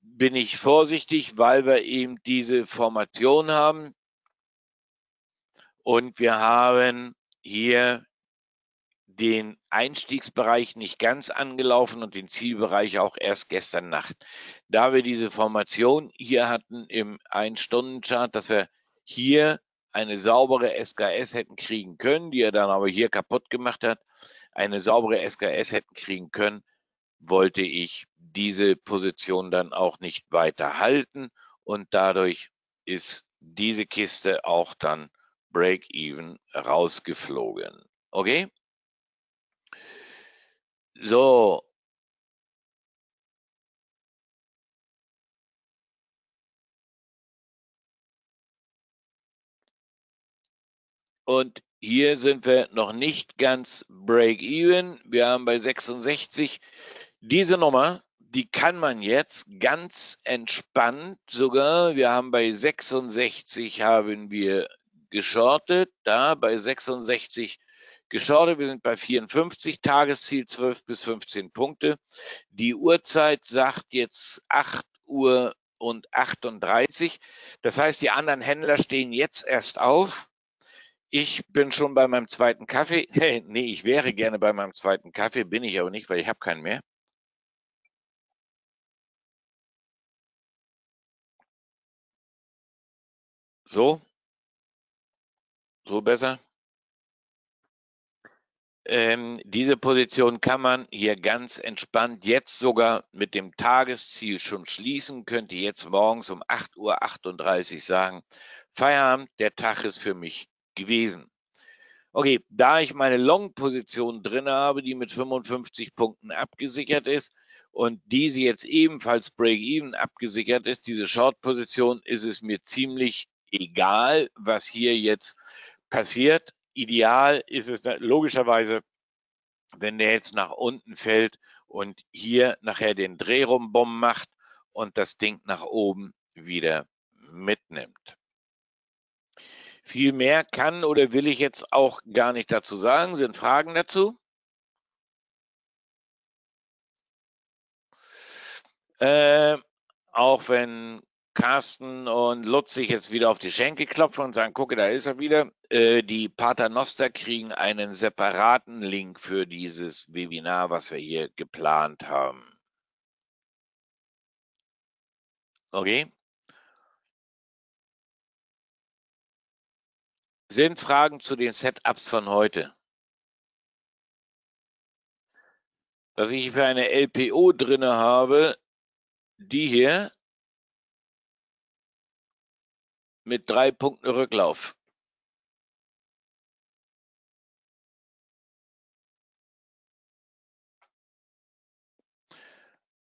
bin ich vorsichtig, weil wir eben diese Formation haben. Und wir haben hier den Einstiegsbereich nicht ganz angelaufen und den Zielbereich auch erst gestern Nacht. Da wir diese Formation hier hatten im Ein-Stunden-Chart, dass wir hier eine saubere SKS hätten kriegen können, die er dann aber hier kaputt gemacht hat, eine saubere SKS hätten kriegen können, wollte ich diese Position dann auch nicht weiter halten und dadurch ist diese Kiste auch dann Break-Even rausgeflogen. Okay? So. Und hier sind wir noch nicht ganz Break-Even. Wir haben bei 66 diese Nummer, die kann man jetzt ganz entspannt sogar, wir haben bei 66 haben wir geschortet, da bei 66 geschortet. Wir sind bei 54, Tagesziel 12 bis 15 Punkte. Die Uhrzeit sagt jetzt 8 Uhr und 38. Das heißt, die anderen Händler stehen jetzt erst auf. Ich bin schon bei meinem zweiten Kaffee. Nee, ich wäre gerne bei meinem zweiten Kaffee, bin ich aber nicht, weil ich habe keinen mehr. So? So besser? Ähm, diese Position kann man hier ganz entspannt jetzt sogar mit dem Tagesziel schon schließen. Könnte jetzt morgens um 8.38 Uhr sagen, Feierabend, der Tag ist für mich gewesen. Okay, da ich meine Long-Position drin habe, die mit 55 Punkten abgesichert ist und diese jetzt ebenfalls Break-Even abgesichert ist, diese Short-Position, ist es mir ziemlich egal, was hier jetzt passiert ideal ist es logischerweise, wenn der jetzt nach unten fällt und hier nachher den Drehrumbomben macht und das Ding nach oben wieder mitnimmt. Viel mehr kann oder will ich jetzt auch gar nicht dazu sagen. Sind Fragen dazu? Äh, auch wenn Carsten und Lutz sich jetzt wieder auf die Schenkel klopfen und sagen, gucke, da ist er wieder. Äh, die Paternoster kriegen einen separaten Link für dieses Webinar, was wir hier geplant haben. Okay. Sind Fragen zu den Setups von heute? Was ich für eine LPO drinne habe, die hier mit drei Punkten Rücklauf.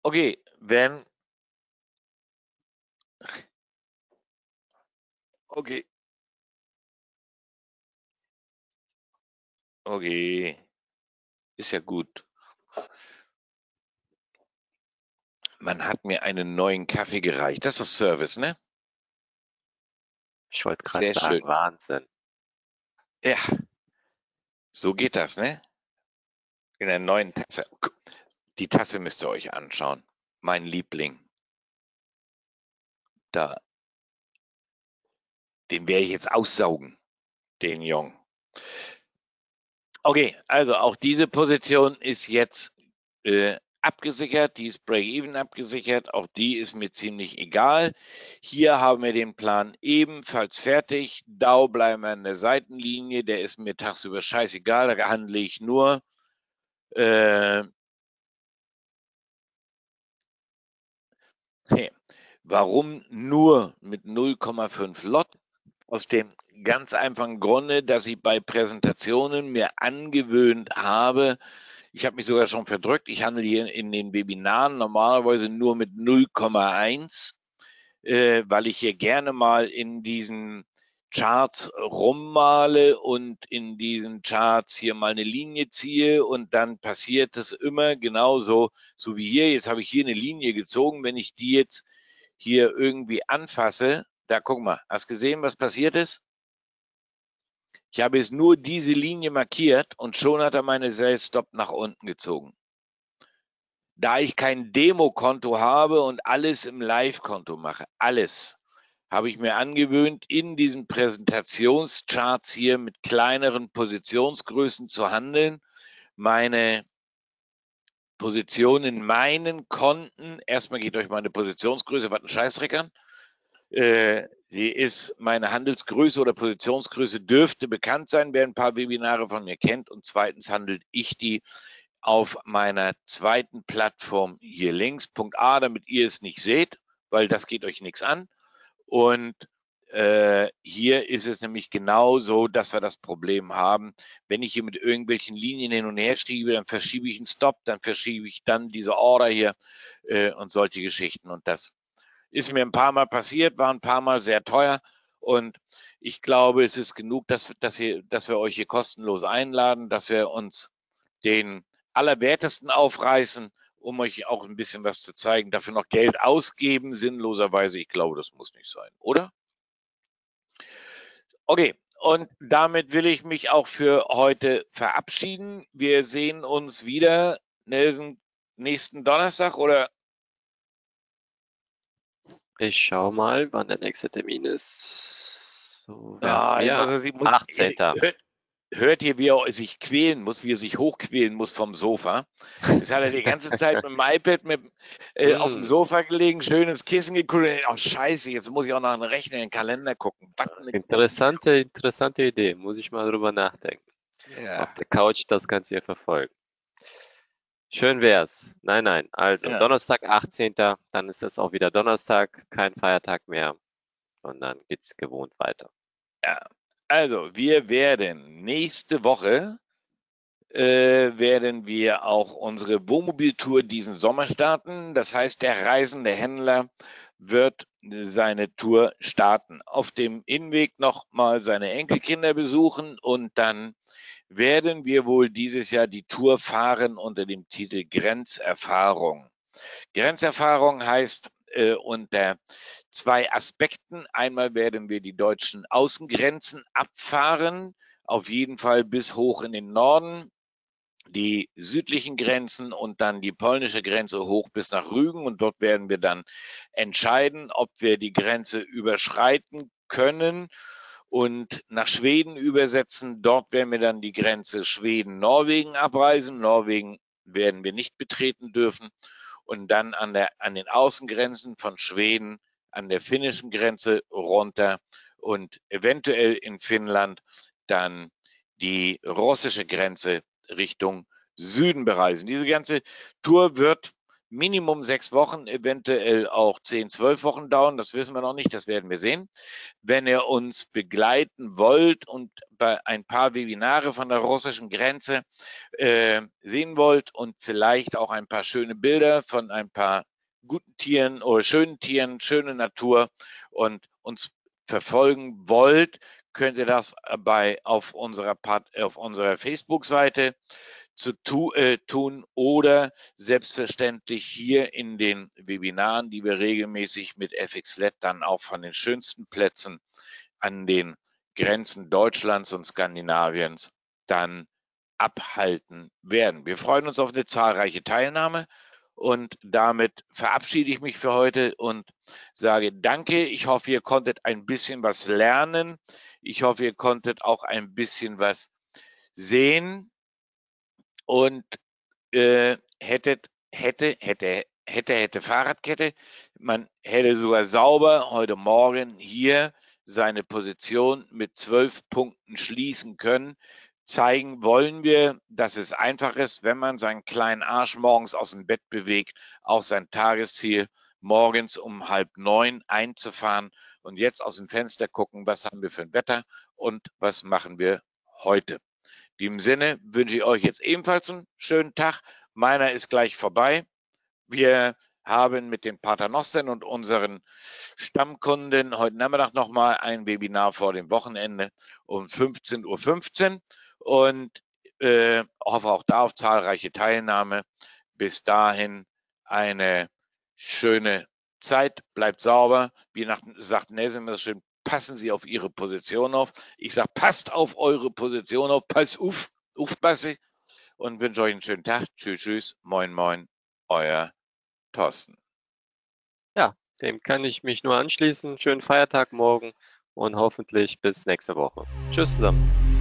Okay, wenn Okay. Okay. Ist ja gut. Man hat mir einen neuen Kaffee gereicht. Das ist Service, ne? Ich wollte gerade sagen, schön. Wahnsinn. Ja, so geht das, ne? In der neuen Tasse. Die Tasse müsst ihr euch anschauen. Mein Liebling. Da. Den werde ich jetzt aussaugen, den Jungen. Okay, also auch diese Position ist jetzt äh, abgesichert, die ist Break-Even abgesichert, auch die ist mir ziemlich egal. Hier haben wir den Plan ebenfalls fertig. Dow bleiben wir an der Seitenlinie, der ist mir tagsüber scheißegal, da handle ich nur äh, hey, warum nur mit 0,5 Lot? Aus dem ganz einfachen Grunde, dass ich bei Präsentationen mir angewöhnt habe, ich habe mich sogar schon verdrückt. Ich handle hier in den Webinaren normalerweise nur mit 0,1, äh, weil ich hier gerne mal in diesen Charts rummale und in diesen Charts hier mal eine Linie ziehe und dann passiert es immer genauso, so wie hier. Jetzt habe ich hier eine Linie gezogen. Wenn ich die jetzt hier irgendwie anfasse, da guck mal, hast gesehen, was passiert ist? Ich habe jetzt nur diese Linie markiert und schon hat er meine Sell Stop nach unten gezogen. Da ich kein Demo-Konto habe und alles im Live-Konto mache, alles, habe ich mir angewöhnt, in diesen Präsentationscharts hier mit kleineren Positionsgrößen zu handeln. Meine Position in meinen Konten, erstmal geht euch meine Positionsgröße, was ein Scheißdreck an. Äh, die ist meine Handelsgröße oder Positionsgröße dürfte bekannt sein, wer ein paar Webinare von mir kennt. Und zweitens handelt ich die auf meiner zweiten Plattform hier links. Punkt A, damit ihr es nicht seht, weil das geht euch nichts an. Und äh, hier ist es nämlich genau so, dass wir das Problem haben. Wenn ich hier mit irgendwelchen Linien hin und her schiebe, dann verschiebe ich einen Stop, dann verschiebe ich dann diese Order hier äh, und solche Geschichten. Und das ist mir ein paar Mal passiert, war ein paar Mal sehr teuer. Und ich glaube, es ist genug, dass, dass, wir, dass wir euch hier kostenlos einladen, dass wir uns den Allerwertesten aufreißen, um euch auch ein bisschen was zu zeigen. Dafür noch Geld ausgeben, sinnloserweise. Ich glaube, das muss nicht sein, oder? Okay, und damit will ich mich auch für heute verabschieden. Wir sehen uns wieder, Nelson, nächsten Donnerstag oder ich schau mal, wann der nächste Termin ist. So, Ah, ja, also sie muss, 18. Hört, hört ihr, wie er sich quälen muss, wie er sich hochquälen muss vom Sofa. Jetzt hat er die ganze Zeit mit dem iPad mit, äh, auf dem Mm. Sofa gelegen, schönes Kissen geguckt. Oh, scheiße, jetzt muss ich auch noch einen Rechner in den Kalender gucken. Eine- Interessante, interessante Idee. Muss ich mal drüber nachdenken. Ja. Auf der Couch das Ganze hier verfolgen. Schön wär's. Nein, nein. Also Ja. Donnerstag, 18. Dann ist es auch wieder Donnerstag, kein Feiertag mehr. Und dann geht's gewohnt weiter. Also, wir werden nächste Woche äh, werden wir auch unsere Wohnmobiltour diesen Sommer starten. Das heißt, der reisende Händler wird seine Tour starten. Auf dem Hinweg nochmal seine Enkelkinder besuchen und dann werden wir wohl dieses Jahr die Tour fahren unter dem Titel Grenzerfahrung. Grenzerfahrung heißt äh, unter zwei Aspekten. Einmal werden wir die deutschen Außengrenzen abfahren, auf jeden Fall bis hoch in den Norden, die südlichen Grenzen und dann die polnische Grenze hoch bis nach Rügen. Und dort werden wir dann entscheiden, ob wir die Grenze überschreiten können und nach Schweden übersetzen. Dort werden wir dann die Grenze Schweden-Norwegen abreisen. Norwegen werden wir nicht betreten dürfen. Und dann an, der, an den Außengrenzen von Schweden an der finnischen Grenze runter und eventuell in Finnland dann die russische Grenze Richtung Süden bereisen. Diese ganze Tour wird Minimum sechs Wochen, eventuell auch zehn, zwölf Wochen dauern. Das wissen wir noch nicht, das werden wir sehen. Wenn ihr uns begleiten wollt und bei ein paar Webinare von der russischen Grenze äh, sehen wollt und vielleicht auch ein paar schöne Bilder von ein paar guten Tieren oder schönen Tieren, schöne Natur und uns verfolgen wollt, könnt ihr das bei auf unserer auf unserer Facebook-Seite zu tu, äh, tun oder selbstverständlich hier in den Webinaren, die wir regelmäßig mit FXLET dann auch von den schönsten Plätzen an den Grenzen Deutschlands und Skandinaviens dann abhalten werden. Wir freuen uns auf eine zahlreiche Teilnahme und damit verabschiede ich mich für heute und sage Danke. Ich hoffe, ihr konntet ein bisschen was lernen. Ich hoffe, ihr konntet auch ein bisschen was sehen und äh, hättet, hätte, hätte, hätte, hätte Fahrradkette. Man hätte sogar sauber heute Morgen hier seine Position mit zwölf Punkten schließen können. Zeigen wollen wir, dass es einfach ist, wenn man seinen kleinen Arsch morgens aus dem Bett bewegt, auch sein Tagesziel morgens um halb neun einzufahren und jetzt aus dem Fenster gucken, was haben wir für ein Wetter und was machen wir heute. In dem Sinne wünsche ich euch jetzt ebenfalls einen schönen Tag. Meiner ist gleich vorbei. Wir haben mit den Paternostern und unseren Stammkunden heute Nachmittag nochmal ein Webinar vor dem Wochenende um 15.15 Uhr 15 und äh, hoffe auch da auf zahlreiche Teilnahme. Bis dahin eine schöne Zeit, bleibt sauber. Wie nach, sagt Nelson das schön, passen Sie auf Ihre Position auf. Ich sage, passt auf eure Position auf, pass auf, aufpasse und wünsche euch einen schönen Tag. Tschüss, tschüss, moin, moin, euer Thorsten. Ja, dem kann ich mich nur anschließen. Schönen Feiertag morgen und hoffentlich bis nächste Woche. Tschüss zusammen.